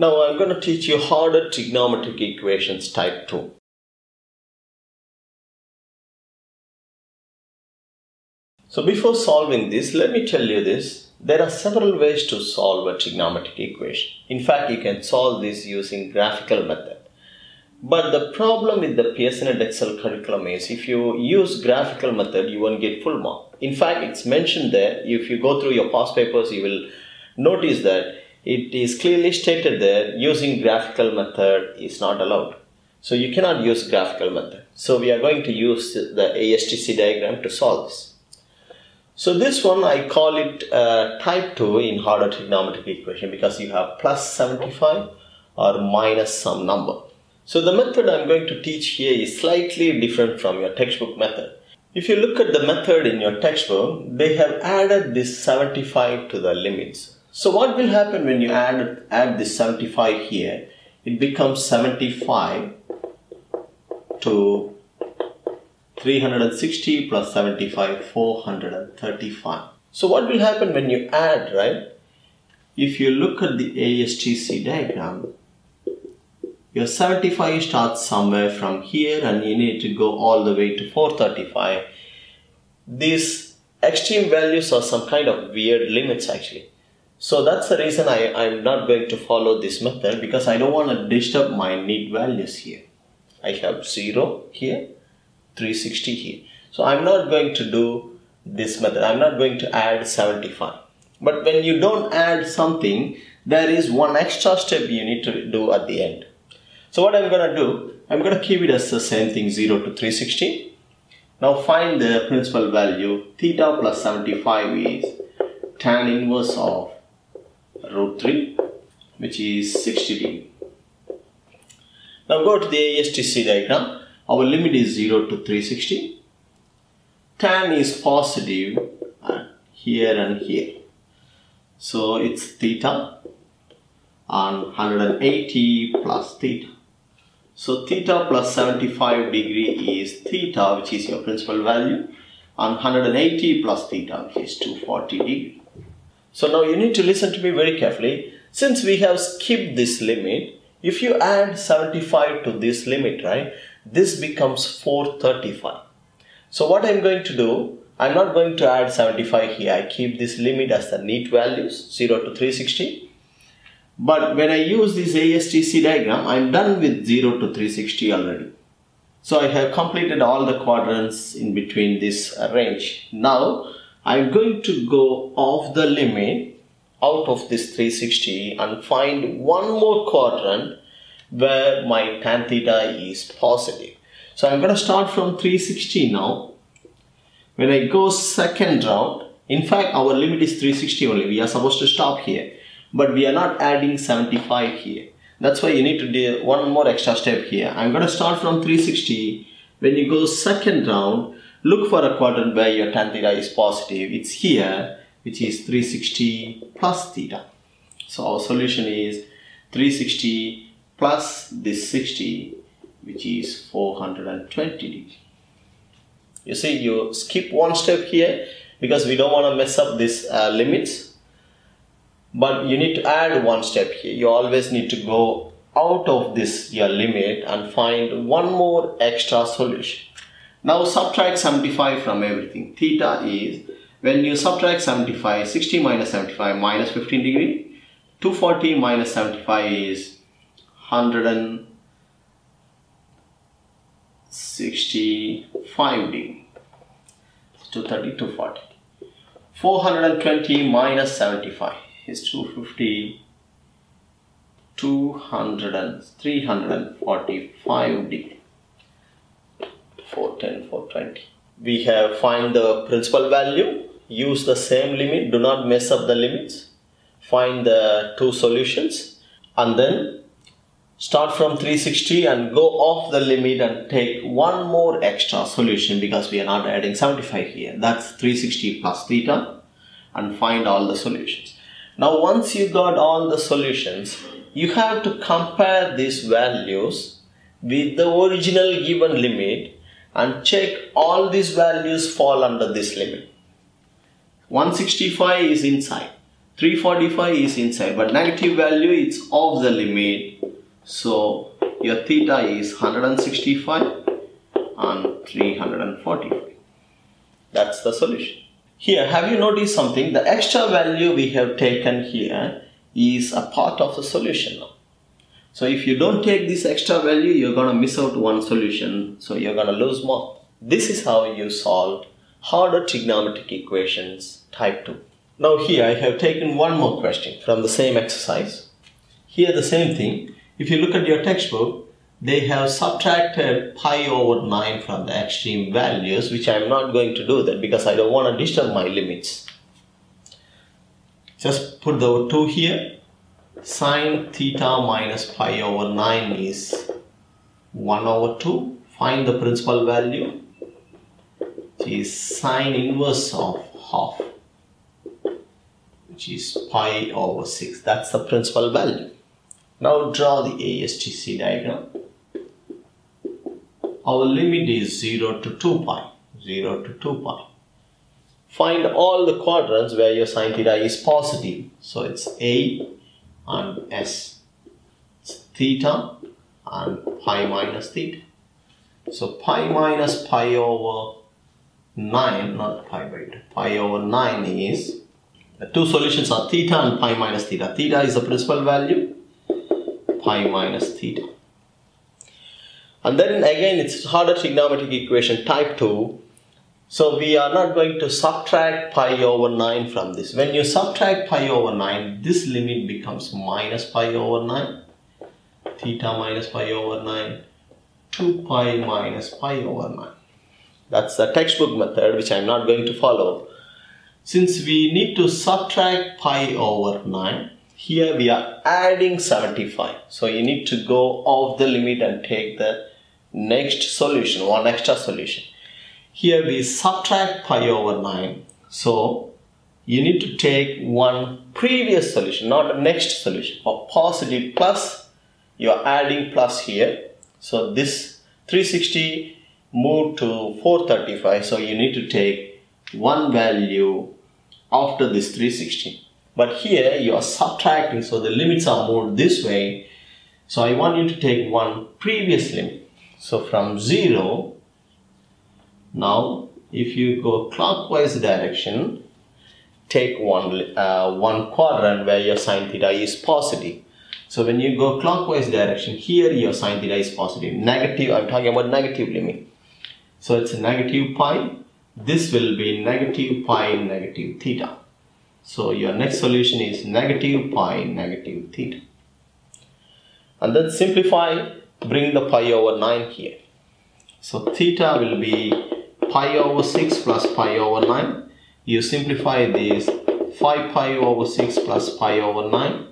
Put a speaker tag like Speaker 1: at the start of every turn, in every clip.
Speaker 1: Now I'm going to teach you harder trigonometric equations type 2. So before solving this, let me tell you this. There are several ways to solve a trigonometric equation. In fact, you can solve this using graphical method. But the problem with the Pearson Edexcel curriculum is if you use graphical method, you won't get full mark. In fact, it's mentioned there. If you go through your past papers, you will notice that it is clearly stated there using graphical method is not allowed. So you cannot use graphical method. So we are going to use the ASTC diagram to solve this. So this one I call it uh, type 2 in harder trigonometric equation because you have plus 75 or minus some number. So the method I'm going to teach here is slightly different from your textbook method. If you look at the method in your textbook, they have added this 75 to the limits. So what will happen when you add, add this 75 here? It becomes 75 to 360 plus 75, 435. So what will happen when you add, right? If you look at the ASTC diagram, your 75 starts somewhere from here and you need to go all the way to 435. These extreme values are some kind of weird limits actually. So that's the reason I, I'm not going to follow this method because I don't want to disturb my need values here. I have 0 here, 360 here. So I'm not going to do this method. I'm not going to add 75. But when you don't add something, there is one extra step you need to do at the end. So what I'm going to do, I'm going to keep it as the same thing 0 to 360. Now find the principal value. Theta plus 75 is tan inverse of root 3 which is 60 degree. Now go to the ASTC diagram. Our limit is 0 to 360. Tan is positive here and here. So it's theta and 180 plus theta. So theta plus 75 degree is theta which is your principal value and 180 plus theta which is 240 degree. So now you need to listen to me very carefully. Since we have skipped this limit, if you add 75 to this limit, right, this becomes 435. So what I'm going to do, I'm not going to add 75 here. I keep this limit as the neat values, 0 to 360. But when I use this ASTC diagram, I'm done with 0 to 360 already. So I have completed all the quadrants in between this range. Now I'm going to go off the limit out of this 360 and find one more quadrant where my tan theta is positive. So I'm going to start from 360 now. When I go second round, in fact our limit is 360 only. We are supposed to stop here. But we are not adding 75 here. That's why you need to do one more extra step here. I'm going to start from 360. When you go second round, look for a quadrant where your tan theta is positive. It's here, which is 360 plus theta. So our solution is 360 plus this 60, which is 420 degree. You see, you skip one step here because we don't want to mess up these uh, limits. But you need to add one step here. You always need to go out of this your limit and find one more extra solution. Now subtract 75 from everything. Theta is, when you subtract 75, 60 minus 75 minus 15 degree. 240 minus 75 is 165 degree. 230, 240. 420 minus 75 is 250. 200 345 degree. 410, 420. We have find the principal value, use the same limit, do not mess up the limits, find the two solutions and then start from 360 and go off the limit and take one more extra solution because we are not adding 75 here. That's 360 plus theta and find all the solutions. Now once you got all the solutions, you have to compare these values with the original given limit and check all these values fall under this limit. 165 is inside. 345 is inside but negative value it's of the limit so your theta is 165 and 345 that's the solution here have you noticed something the extra value we have taken here is a part of the solution now so if you don't take this extra value you're gonna miss out one solution so you're gonna lose more this is how you solve harder trigonometric equations type 2 now here I have taken one more question from the same exercise. Here the same thing. If you look at your textbook, they have subtracted pi over 9 from the extreme values, which I am not going to do that because I don't want to disturb my limits. Just put the 2 here. Sine theta minus pi over 9 is 1 over 2. Find the principal value, which is sine inverse of half which is pi over 6. That's the principal value. Now draw the ASTC diagram. Our limit is 0 to 2 pi. 0 to 2 pi. Find all the quadrants where your sine theta is positive. So it's A and S. Theta and pi minus theta. So pi minus pi over 9, not pi by 2, pi over 9 is the two solutions are theta and pi minus theta. Theta is the principal value, pi minus theta. And then again it's harder trigonometric equation type 2. So we are not going to subtract pi over 9 from this. When you subtract pi over 9, this limit becomes minus pi over 9. Theta minus pi over 9. 2 pi minus pi over 9. That's the textbook method which I am not going to follow. Since we need to subtract pi over 9, here we are adding 75. So you need to go off the limit and take the next solution, one extra solution. Here we subtract pi over 9. So you need to take one previous solution, not the next solution. For positive plus, you are adding plus here. So this 360 moved to 435. So you need to take one value after this 360 but here you are subtracting so the limits are moved this way so I want you to take one previous limit so from 0 now if you go clockwise direction take one uh, one quadrant where your sine theta is positive so when you go clockwise direction here your sine theta is positive. negative I'm talking about negative limit so it's negative pi this will be negative pi negative theta. So your next solution is negative pi negative theta. And then simplify, bring the pi over 9 here. So theta will be pi over 6 plus pi over 9. You simplify this 5 pi over 6 plus pi over 9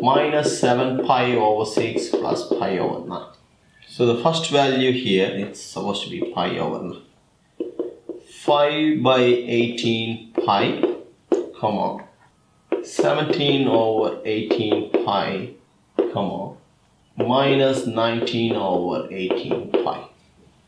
Speaker 1: minus 7 pi over 6 plus pi over 9. So the first value here it's supposed to be pi over 9. 5 by 18 pi, comma, 17 over 18 pi, comma, minus 19 over 18 pi.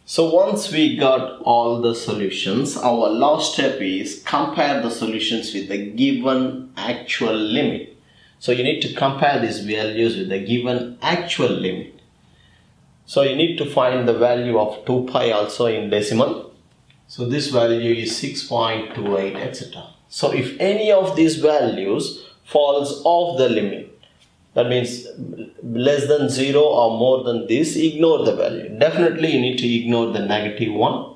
Speaker 1: So once we got all the solutions, our last step is compare the solutions with the given actual limit. So you need to compare these values with the given actual limit. So you need to find the value of 2 pi also in decimal so this value is 6.28 etc. So if any of these values falls off the limit, that means less than 0 or more than this, ignore the value. Definitely you need to ignore the negative one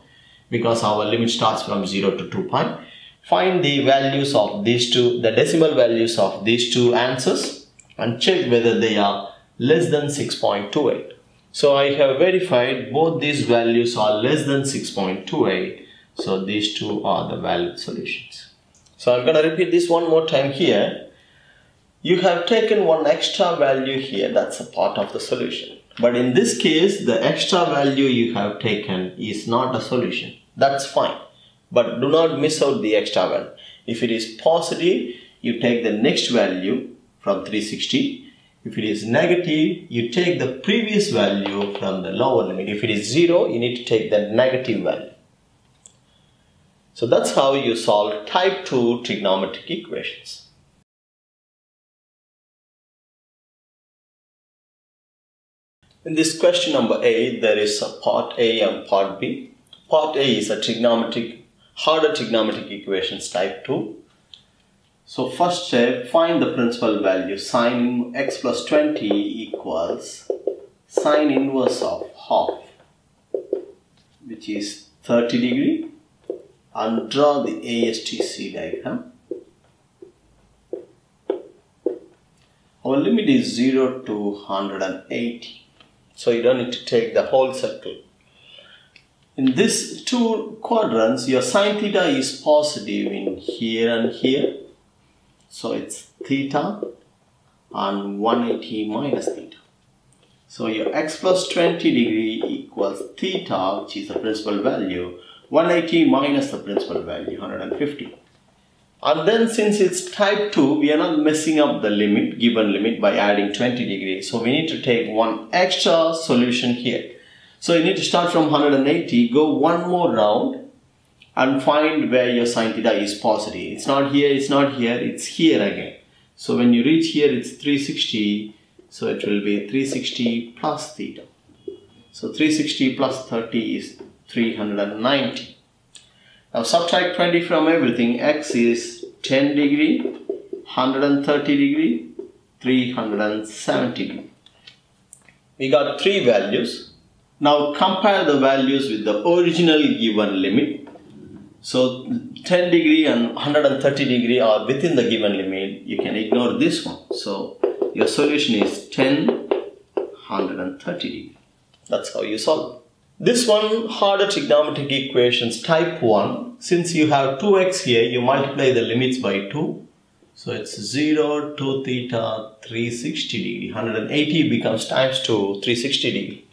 Speaker 1: because our limit starts from 0 to 2 pi. Find the values of these two, the decimal values of these two answers and check whether they are less than 6.28. So I have verified both these values are less than 6.28 so these two are the valid solutions. So I'm going to repeat this one more time here. You have taken one extra value here, that's a part of the solution. But in this case, the extra value you have taken is not a solution. That's fine. But do not miss out the extra value. If it is positive, you take the next value from 360. If it is negative, you take the previous value from the lower limit. If it is 0, you need to take the negative value. So that's how you solve type 2 trigonometric equations. In this question number 8, there is a part A and part B. Part A is a trigonometric, harder trigonometric equations type 2. So first step, find the principal value. Sine x plus 20 equals sine inverse of half, which is 30 degree. And draw the ASTC diagram. Our limit is 0 to 180. So you don't need to take the whole circle. In these two quadrants, your sine theta is positive in here and here. So it's theta and 180 minus theta. So your x plus 20 degree equals theta, which is the principal value, 180 minus the principal value, 150. And then since it's type 2, we are not messing up the limit, given limit by adding 20 degrees. So we need to take one extra solution here. So you need to start from 180, go one more round and find where your sine theta is positive. It's not here, it's not here, it's here again. So when you reach here, it's 360. So it will be 360 plus theta. So 360 plus 30 is 390. Now subtract 20 from everything. X is 10 degree, 130 degree, 370 degree. We got three values. Now compare the values with the original given limit. So 10 degree and 130 degree are within the given limit. You can ignore this one. So your solution is 10, 130 degree. That's how you solve. This one harder trigonometric equations type 1 since you have 2x here you multiply the limits by 2 so it's 0 2 theta 360 degree. 180 becomes times 2 360 degree.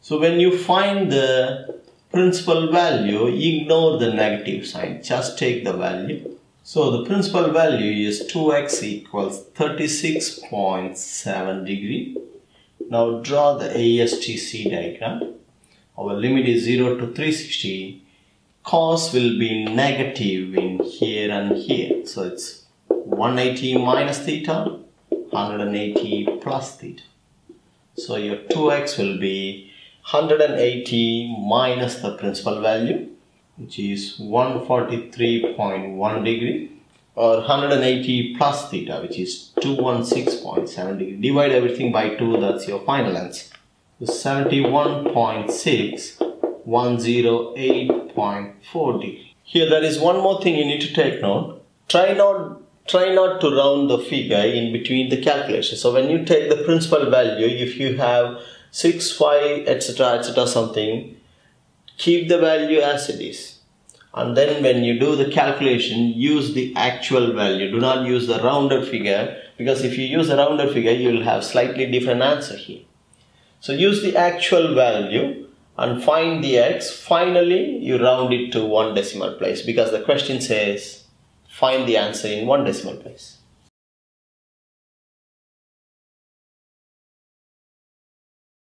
Speaker 1: So when you find the principal value ignore the negative sign. Just take the value. So the principal value is 2x equals 36.7 degree. Now draw the ASTC diagram our limit is 0 to 360 cos will be negative in here and here. So it's 180 minus theta 180 plus theta. So your 2x will be 180 minus the principal value which is 143.1 degree or 180 plus theta which is 216.7 degree. Divide everything by 2 that's your final answer 71.6 108.4. Here there is one more thing you need to take note. Try not try not to round the figure in between the calculations. So when you take the principal value, if you have 6, 5, etc, etc something, keep the value as it is. And then when you do the calculation, use the actual value. Do not use the rounded figure because if you use a rounded figure, you will have slightly different answer here. So use the actual value and find the x. Finally, you round it to one decimal place because the question says find the answer in one decimal place.